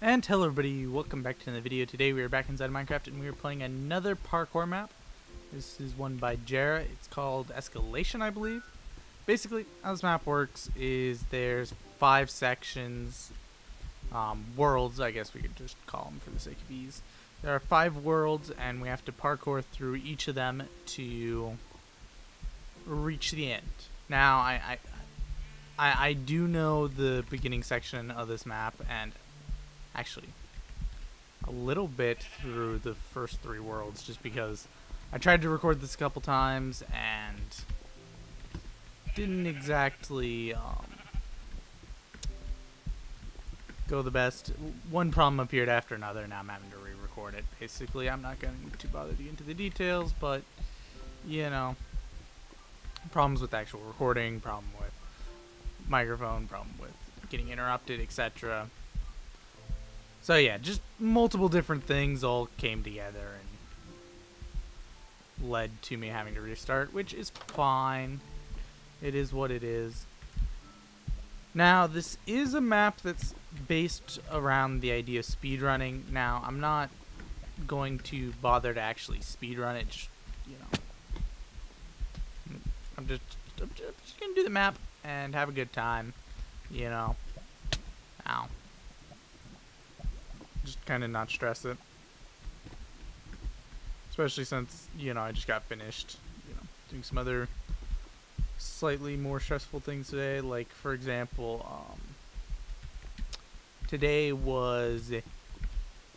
And hello everybody, welcome back to the video. Today we are back inside Minecraft and we are playing another parkour map. This is one by Jera. It's called Escalation, I believe. Basically, how this map works is there's five sections, um, worlds, I guess we could just call them for the sake of ease. There are five worlds and we have to parkour through each of them to reach the end. Now, I, I I, I do know the beginning section of this map and actually a little bit through the first three worlds just because I tried to record this a couple times and didn't exactly um, go the best. One problem appeared after another, now I'm having to re-record it. Basically, I'm not going to bother to get into the details, but, you know, problems with actual recording, problem with microphone, problem with getting interrupted, etc. So yeah, just multiple different things all came together and led to me having to restart, which is fine. It is what it is. Now, this is a map that's based around the idea of speedrunning. Now, I'm not going to bother to actually speedrun it, just, you know. I'm just, I'm just gonna do the map and have a good time, you know. Ow just kind of not stress it. Especially since, you know, I just got finished, you know, doing some other slightly more stressful things today. Like, for example, um, today was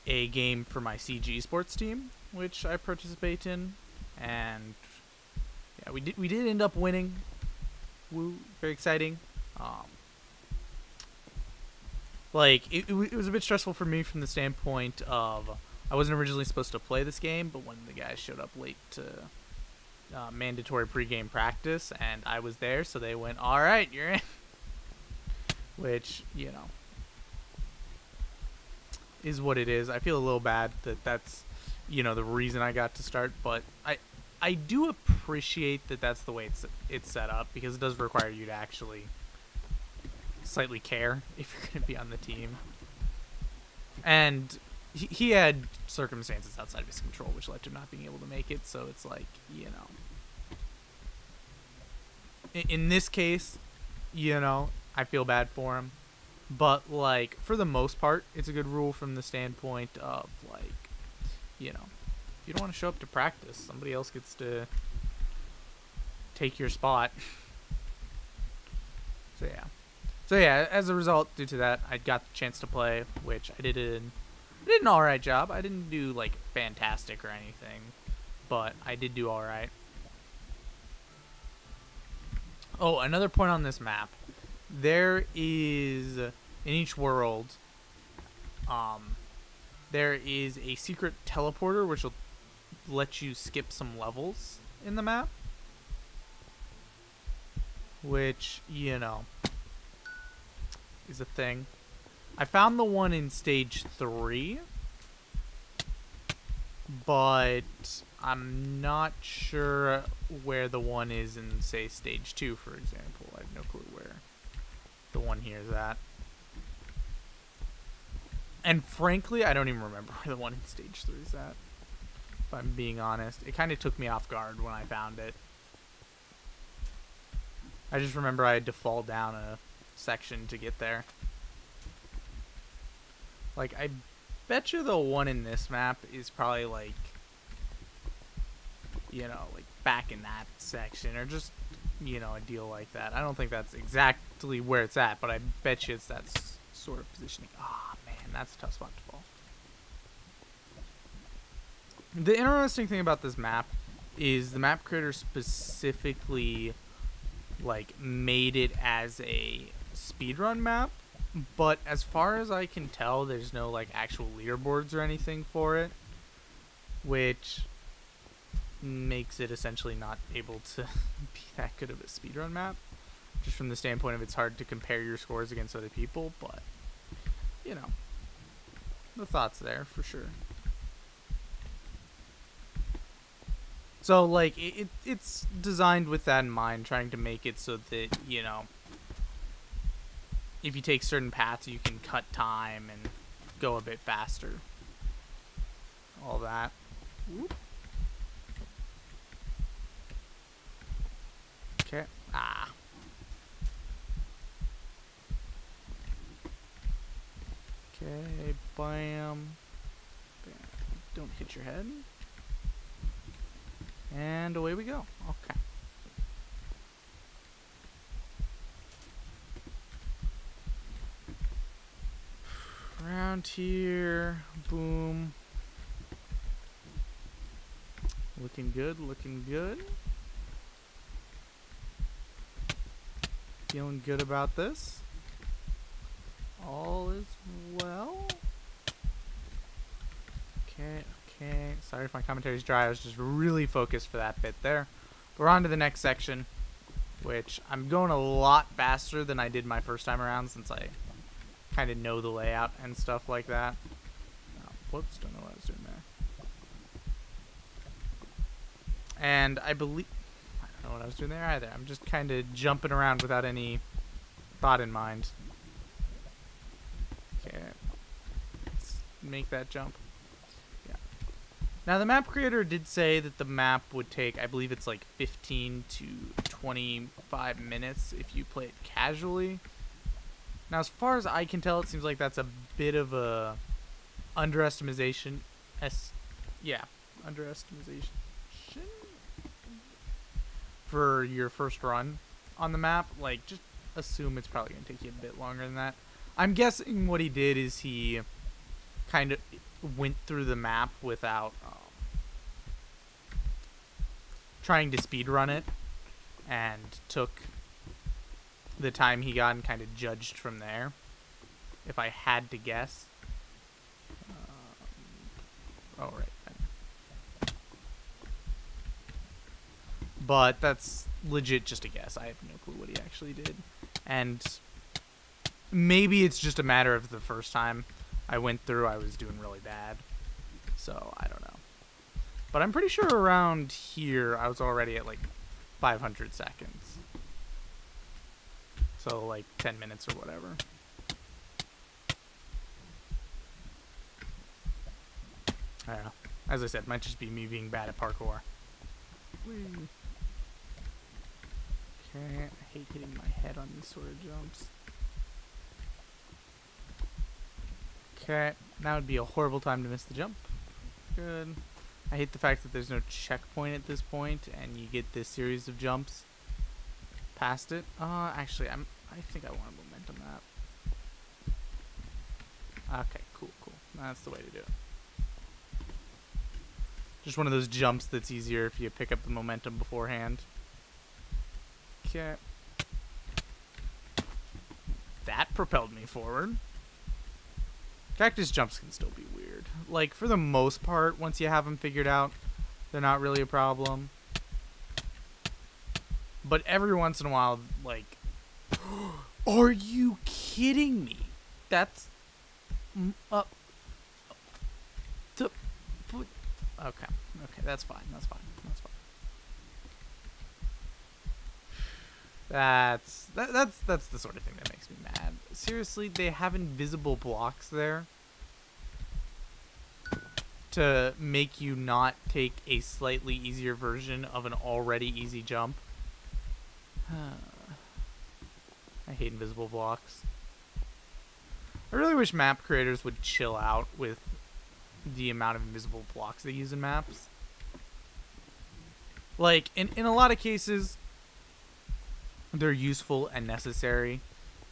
a game for my CG sports team, which I participate in, and yeah, we did we did end up winning. Woo! Very exciting. Um, like it, it, was a bit stressful for me from the standpoint of I wasn't originally supposed to play this game, but when the guys showed up late to uh, mandatory pregame practice, and I was there, so they went, "All right, you're in," which you know is what it is. I feel a little bad that that's you know the reason I got to start, but I I do appreciate that that's the way it's it's set up because it does require you to actually slightly care if you're going to be on the team. And he, he had circumstances outside of his control, which led to not being able to make it. So it's like, you know. In, in this case, you know, I feel bad for him. But, like, for the most part, it's a good rule from the standpoint of, like, you know, if you don't want to show up to practice, somebody else gets to take your spot. so, yeah. So yeah, as a result, due to that, I got the chance to play, which I did an, I did an all right job. I didn't do like fantastic or anything, but I did do all right. Oh, another point on this map. There is in each world um there is a secret teleporter which will let you skip some levels in the map. Which, you know, is a thing. I found the one in stage three, but I'm not sure where the one is in, say, stage two, for example. I have no clue where the one here is at. And frankly, I don't even remember where the one in stage three is at. If I'm being honest. It kind of took me off guard when I found it. I just remember I had to fall down a section to get there. Like, I bet you the one in this map is probably like, you know, like back in that section or just, you know, a deal like that. I don't think that's exactly where it's at, but I bet you it's that sort of positioning. Ah, oh, man, that's a tough spot to fall. The interesting thing about this map is the map creator specifically like made it as a speedrun map, but as far as I can tell, there's no like actual leaderboards or anything for it, which makes it essentially not able to be that good of a speedrun map. Just from the standpoint of it's hard to compare your scores against other people, but you know, the thoughts there for sure. So like it, it's designed with that in mind, trying to make it so that you know if you take certain paths, you can cut time and go a bit faster. All that. Okay. Ah. Okay, bam. bam. Don't hit your head. And away we go. Okay. Around here. Boom. Looking good, looking good. Feeling good about this. All is well. Okay, okay. Sorry if my commentary is dry. I was just really focused for that bit there. We're on to the next section, which I'm going a lot faster than I did my first time around since I kind of know the layout and stuff like that. Oh, whoops, don't know what I was doing there. And I believe... I don't know what I was doing there either. I'm just kind of jumping around without any thought in mind. Okay. Let's make that jump. Yeah. Now, the map creator did say that the map would take, I believe it's like 15 to 25 minutes if you play it casually. Now, as far as I can tell, it seems like that's a bit of a underestimation. Es- yeah, underestimation for your first run on the map. Like, just assume it's probably to take you a bit longer than that. I'm guessing what he did is he kind of went through the map without um, trying to speed run it and took the time he got and kind of judged from there. If I had to guess. Um, oh, right. But that's legit just a guess. I have no clue what he actually did. And maybe it's just a matter of the first time I went through, I was doing really bad. So, I don't know. But I'm pretty sure around here, I was already at like 500 seconds. So, like 10 minutes or whatever. I don't know. As I said, might just be me being bad at parkour. Whee. Okay, I hate hitting my head on these sort of jumps. Okay, now would be a horrible time to miss the jump. Good. I hate the fact that there's no checkpoint at this point, and you get this series of jumps past it. Uh, actually, I'm. I think I want a momentum map. Okay, cool, cool. That's the way to do it. Just one of those jumps that's easier if you pick up the momentum beforehand. Okay. That propelled me forward. Cactus jumps can still be weird. Like, for the most part, once you have them figured out, they're not really a problem. But every once in a while, like... Are you kidding me? That's... Uh, okay. Okay, that's fine. That's fine. That's that, that's that's the sort of thing that makes me mad. Seriously, they have invisible blocks there to make you not take a slightly easier version of an already easy jump. I hate invisible blocks. I really wish map creators would chill out with the amount of invisible blocks they use in maps. Like, in, in a lot of cases, they're useful and necessary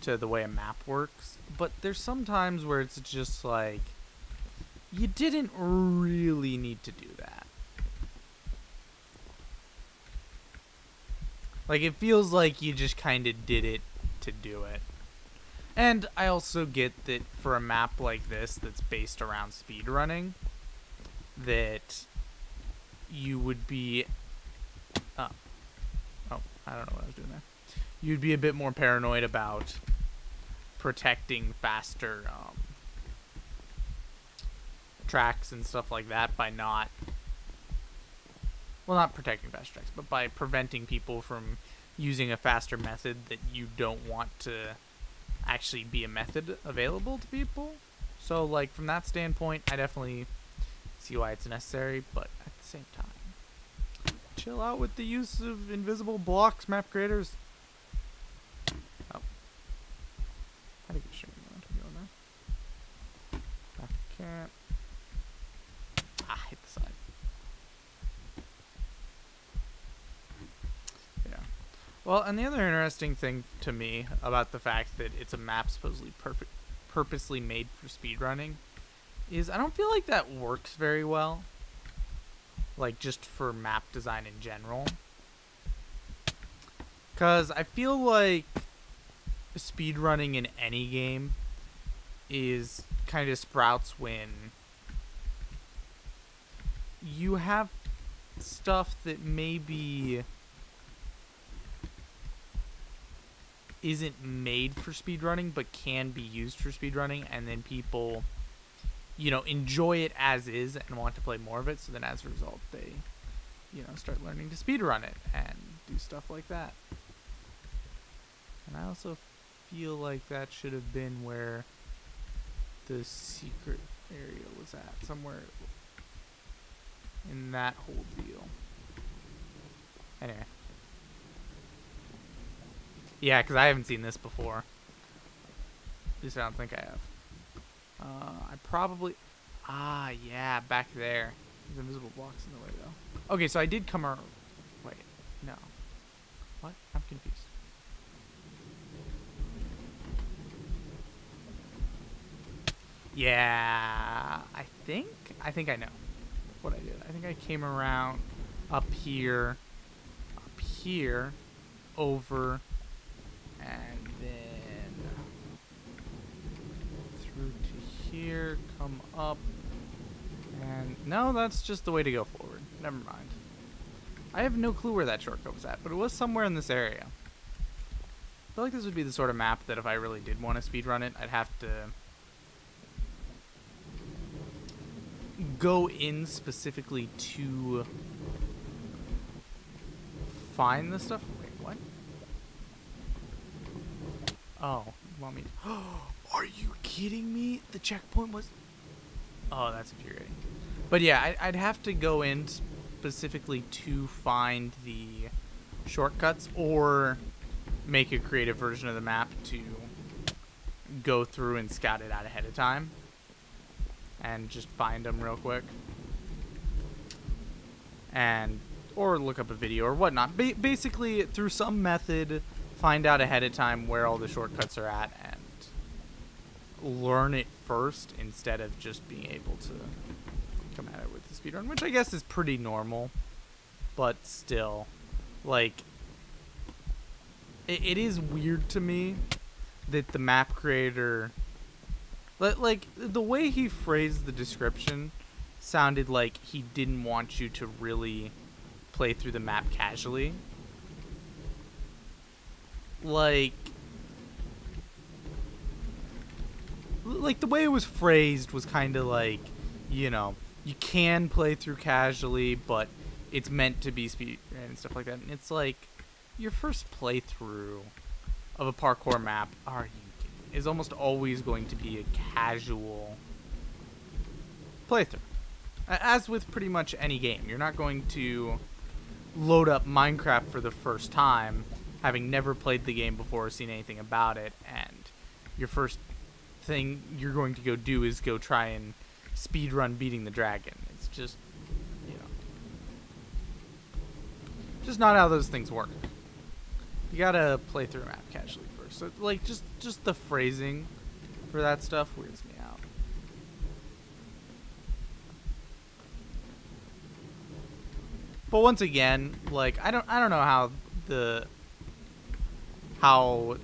to the way a map works, but there's some times where it's just like you didn't really need to do that. Like it feels like you just kind of did it to do it. And I also get that for a map like this that's based around speedrunning that you would be uh, oh, I don't know what I was doing there you'd be a bit more paranoid about protecting faster um, tracks and stuff like that by not well not protecting faster tracks but by preventing people from using a faster method that you don't want to actually be a method available to people So, like, from that standpoint, I definitely see why it's necessary, but at the same time, chill out with the use of invisible blocks, map creators. Oh. To get straight momentum going there? Back can't. Ah, hit the side. Yeah. Well, and the other interesting thing to me about the fact that it's a map supposedly perfect, purposely made for speedrunning is I don't feel like that works very well. Like just for map design in general. Cause I feel like speedrunning in any game is kind of sprouts when you have stuff that maybe isn't made for speedrunning but can be used for speedrunning and then people you know enjoy it as is and want to play more of it so then as a result they you know start learning to speedrun it and do stuff like that. And i also feel like that should have been where the secret area was at somewhere in that whole deal. Anyway yeah, because I haven't seen this before. At least I don't think I have. Uh, I probably... Ah, yeah, back there. There's invisible blocks in the way, though. Okay, so I did come around... Wait, no. What? I'm confused. Yeah, I think... I think I know what I did. I think I came around up here, up here, over and then through to here, come up, and no, that's just the way to go forward. Never mind. I have no clue where that shortcut was at, but it was somewhere in this area. I feel like this would be the sort of map that if I really did want to speedrun it, I'd have to go in specifically to find the stuff. Oh, you want me to... Are you kidding me? The checkpoint was... Oh, that's infuriating. But yeah, I, I'd have to go in specifically to find the shortcuts or make a creative version of the map to go through and scout it out ahead of time and just find them real quick and or look up a video or whatnot ba basically through some method find out ahead of time where all the shortcuts are at and learn it first instead of just being able to come at it with the speedrun, which I guess is pretty normal, but still, like, it, it is weird to me that the map creator, like, the way he phrased the description sounded like he didn't want you to really play through the map casually like like the way it was phrased was kind of like you know you can play through casually but it's meant to be speed and stuff like that and it's like your first playthrough of a parkour map are you is almost always going to be a casual playthrough. As with pretty much any game you're not going to load up minecraft for the first time having never played the game before or seen anything about it, and your first thing you're going to go do is go try and speed run beating the dragon. It's just, you know, just not how those things work. You gotta play through a map casually first. So, like, just just the phrasing for that stuff weirds me out. But once again, like I don't I don't know how the how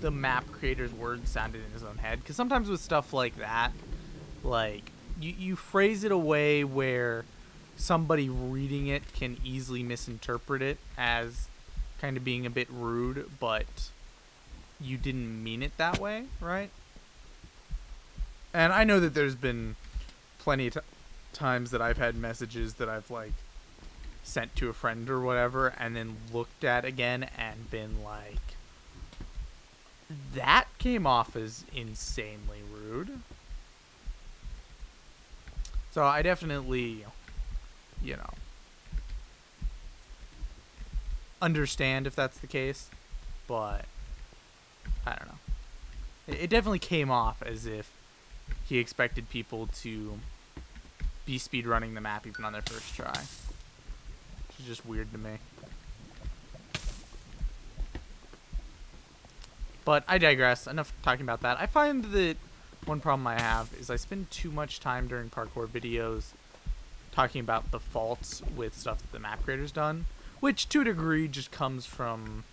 the map creator's words sounded in his own head. Because sometimes with stuff like that, like you, you phrase it a way where somebody reading it can easily misinterpret it as kind of being a bit rude, but you didn't mean it that way, right? And I know that there's been plenty of times that I've had messages that I've like sent to a friend or whatever and then looked at again and been like that came off as insanely rude. So I definitely, you know, understand if that's the case, but I don't know. It, it definitely came off as if he expected people to be speedrunning the map even on their first try. Is just weird to me. But I digress. Enough talking about that. I find that one problem I have is I spend too much time during parkour videos talking about the faults with stuff that the map creator's done, which to a degree just comes from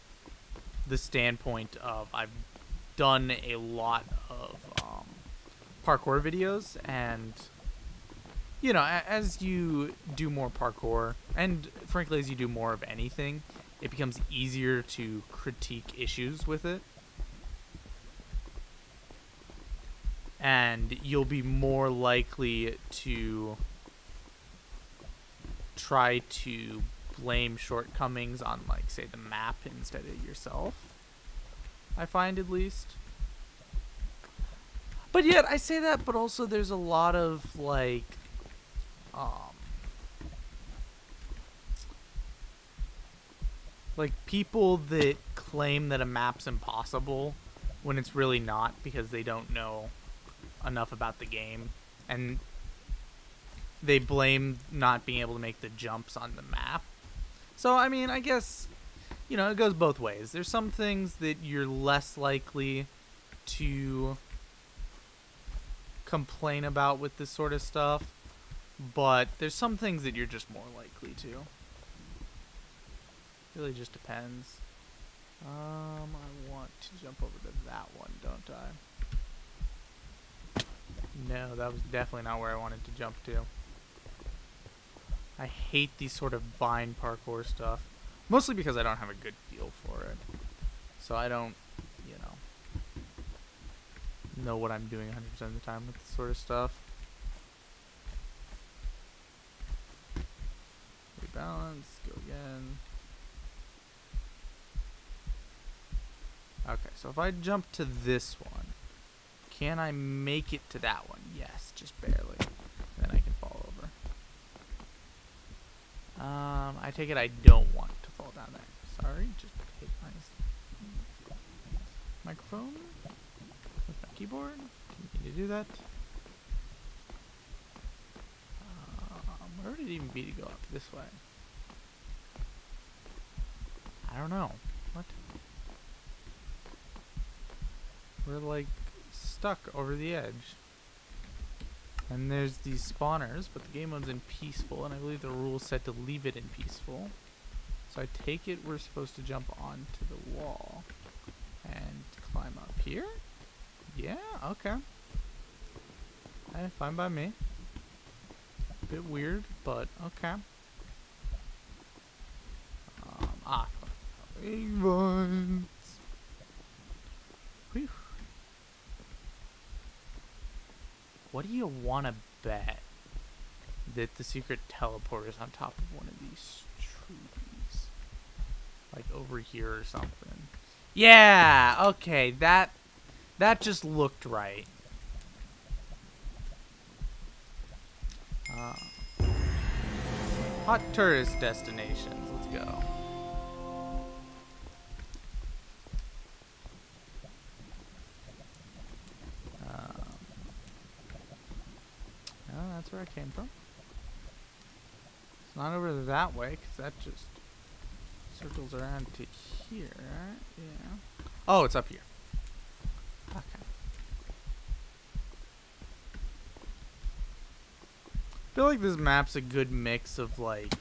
the standpoint of I've done a lot of um, parkour videos and you know as you do more parkour and frankly as you do more of anything it becomes easier to critique issues with it. And you'll be more likely to try to blame shortcomings on like say the map instead of yourself i find at least. But yet i say that but also there's a lot of like um like people that claim that a map's impossible when it's really not because they don't know enough about the game and they blame not being able to make the jumps on the map. So I mean, I guess you know, it goes both ways. There's some things that you're less likely to complain about with this sort of stuff, but there's some things that you're just more likely to. Really just depends. Um, I want to jump over to that one, don't I? No, that was definitely not where I wanted to jump to. I hate these sort of vine parkour stuff. Mostly because I don't have a good feel for it. So I don't, you know, know what I'm doing 100% of the time with this sort of stuff. Rebalance, go again. Okay, so if I jump to this one, can I make it to that one? Yes, just barely. Then I can fall over. Um, I take it I don't want to fall down there. Sorry, just hit my microphone with my keyboard. Can you do that? Um, where would it even be to go up this way? I don't know. What? We're like stuck over the edge. And there's these spawners, but the game mode's in peaceful, and I believe the rule set to leave it in peaceful. So I take it we're supposed to jump onto the wall and climb up here? Yeah, okay. Hey, fine by me. Bit weird, but okay. Um, ah, What do you want to bet that the secret teleporter is on top of one of these trees? Like over here or something. Yeah, okay, that that just looked right. Uh, hot tourist destinations, let's go. Where I came from. It's not over that way, because that just circles around to here? Yeah. Oh, it's up here. Okay. I feel like this map's a good mix of, like,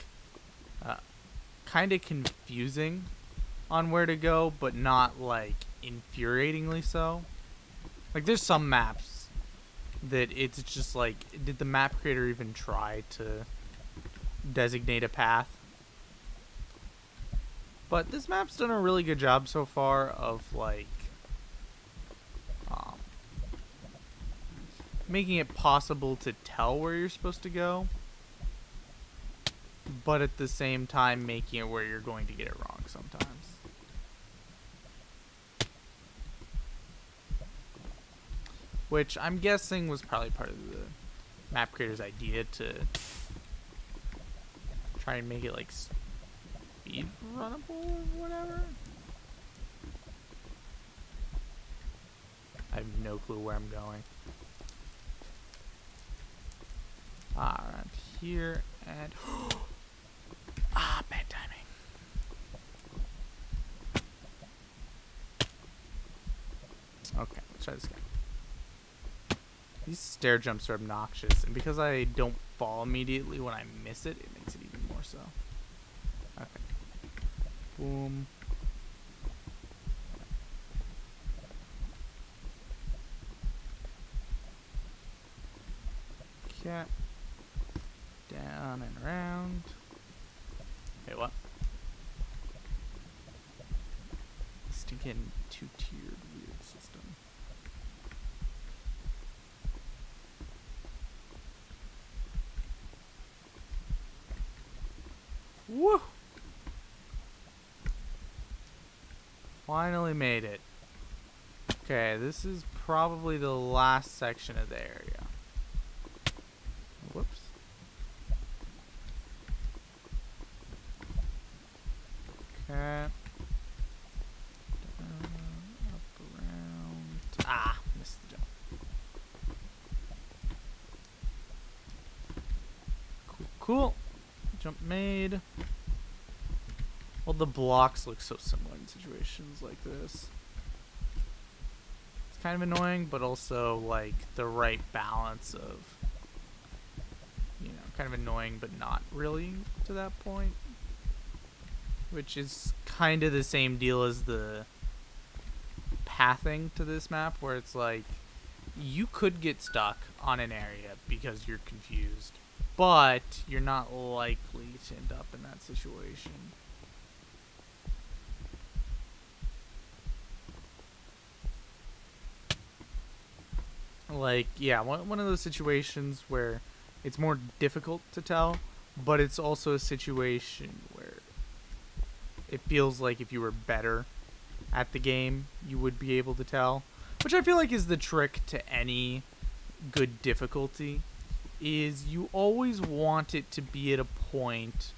uh, kind of confusing on where to go, but not, like, infuriatingly so. Like, there's some maps that it's just like, did the map creator even try to designate a path? But this map's done a really good job so far of like um, making it possible to tell where you're supposed to go, but at the same time making it where you're going to get it wrong sometimes. Which I'm guessing was probably part of the map creator's idea to try and make it like speed runnable or whatever. I have no clue where I'm going. Ah, around here and ah, bad timing. Okay, let's try this again. These stair jumps are obnoxious, and because I don't fall immediately when I miss it, it makes it even more so. Okay. Boom. Cat. Down and around. Hey, what? Stinking two-tiered weird system. Woo! Finally made it. Okay, this is probably the last section of the area. Whoops. Okay. Down, up, around. Ah, missed the jump. Cool. Jump made. The blocks look so similar in situations like this. It's kind of annoying, but also like the right balance of, you know, kind of annoying, but not really to that point. Which is kind of the same deal as the pathing to this map, where it's like you could get stuck on an area because you're confused, but you're not likely to end up in that situation. Like, yeah, one, one of those situations where it's more difficult to tell, but it's also a situation where it feels like if you were better at the game, you would be able to tell. Which I feel like is the trick to any good difficulty is you always want it to be at a point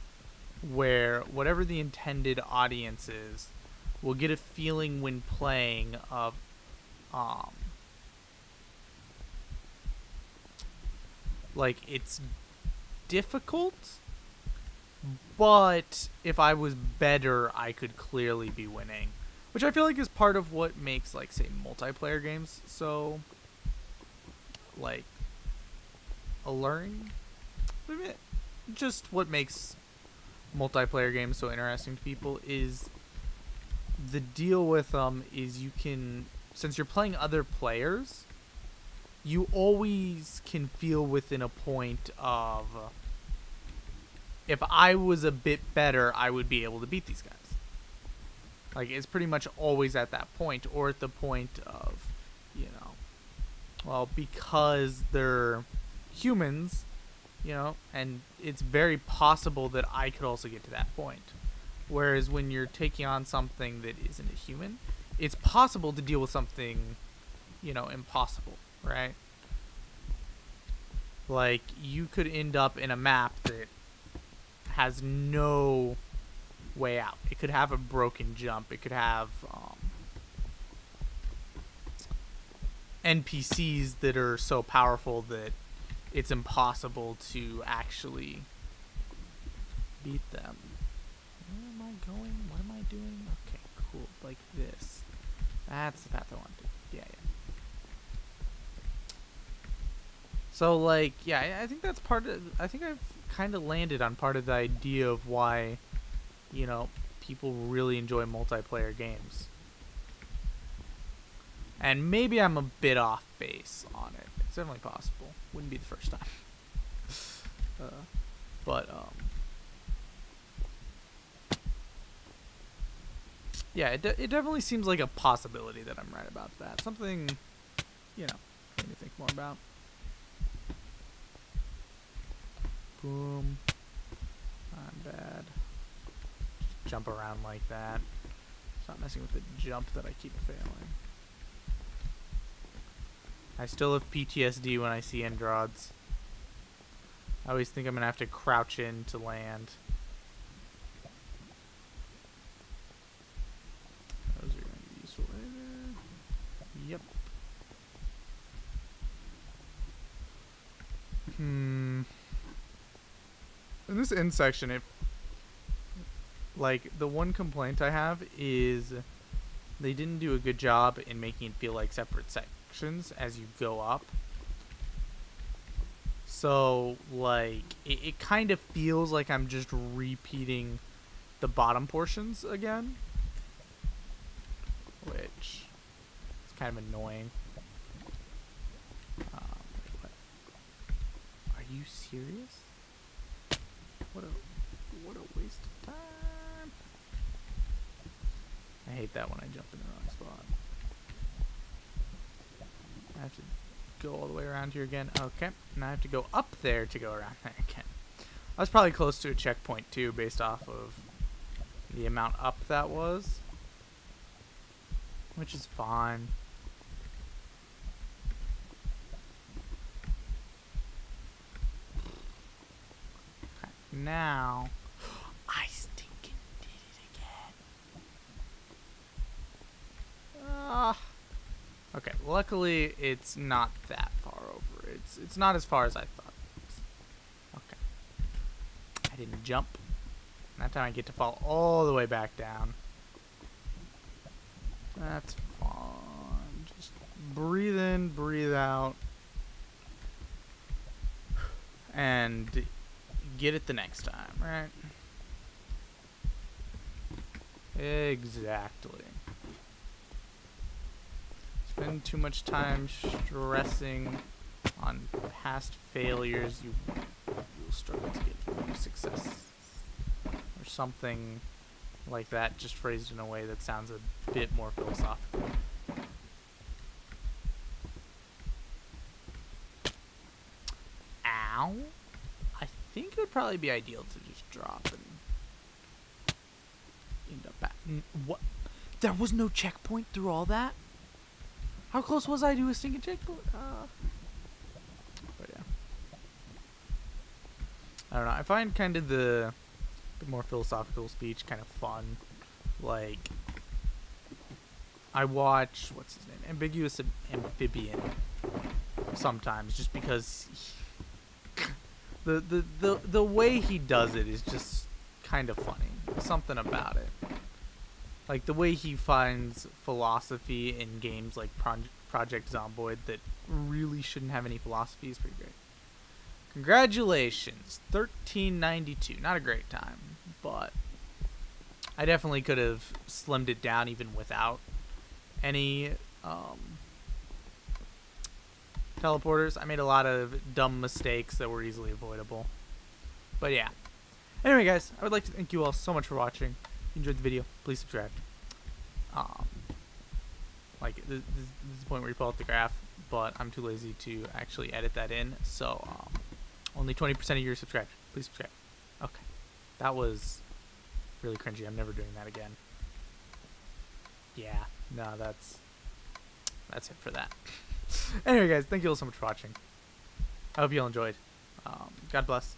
where whatever the intended audience is will get a feeling when playing of um like it's difficult but if I was better I could clearly be winning. Which I feel like is part of what makes like say multiplayer games so like alluring. Just what makes multiplayer games so interesting to people is the deal with them is you can since you're playing other players you always can feel within a point of if I was a bit better I would be able to beat these guys. Like it's pretty much always at that point or at the point of you know well because they're humans you know and it's very possible that I could also get to that point. Whereas when you're taking on something that isn't a human it's possible to deal with something you know impossible right like you could end up in a map that has no way out. It could have a broken jump. It could have um, NPCs that are so powerful that it's impossible to actually beat them. Where am I going? What am I doing? Okay, cool. Like this. That's the path I want to. Yeah, yeah. So like, yeah, I think that's part of. I think I've kind of landed on part of the idea of why, you know, people really enjoy multiplayer games. And maybe I'm a bit off base on it. It's definitely possible. Wouldn't be the first time. uh, but um, yeah, it, de- it definitely seems like a possibility that I'm right about that. Something, you know, make me think more about. Boom. Not bad. Just jump around like that. Stop messing with the jump that I keep failing. I still have PTSD when I see end rods. I always think I'm gonna have to crouch in to land. Those are gonna be useful later. Yep. Hmm. In this end section, it like the one complaint I have is they didn't do a good job in making it feel like separate sections as you go up. So like it, it kind of feels like I'm just repeating the bottom portions again, which is kind of annoying. Um. Are you serious? What a what a waste of time. I hate that when I jump in the wrong spot. I have to go all the way around here again. Okay, now I have to go up there to go around there again. I was probably close to a checkpoint too, based off of the amount up that was. Which is fine. Now I stinking did it again. Ah. Okay, luckily it's not that far over. It's it's not as far as I thought. Okay. I didn't jump. That time I get to fall all the way back down. That's fine. Just breathe in, breathe out. And get it the next time, right? Exactly. Spend too much time stressing on past failures, you will struggle to get success. Or something like that, just phrased in a way that sounds a bit more philosophical. Ow. I think it would probably be ideal to just drop and end up n- What? There was no checkpoint through all that? How close was I to a stinking checkpoint? Uh, but yeah. I don't know. I find kind of the, the more philosophical speech kind of fun. Like, I watch, what's his name? Ambiguous Amphibian sometimes just because he- the, the, the, the way he does it is just kind of funny. Something about it. Like the way he finds philosophy in games like Pro- Project Zomboid that really shouldn't have any philosophy is pretty great. Congratulations, 1392. Not a great time, but I definitely could have slimmed it down even without any um, teleporters. I made a lot of dumb mistakes that were easily avoidable. But yeah. Anyway, guys, I would like to thank you all so much for watching. If you enjoyed the video, please subscribe. Um, like this, this, this is the point where you pull up the graph, but I'm too lazy to actually edit that in. So um, only 20% of you are subscribed. Please subscribe. Okay, that was really cringy. I'm never doing that again. Yeah, no, that's that's it for that. Anyway, guys, thank you all so much for watching. I hope you all enjoyed. Um, God bless.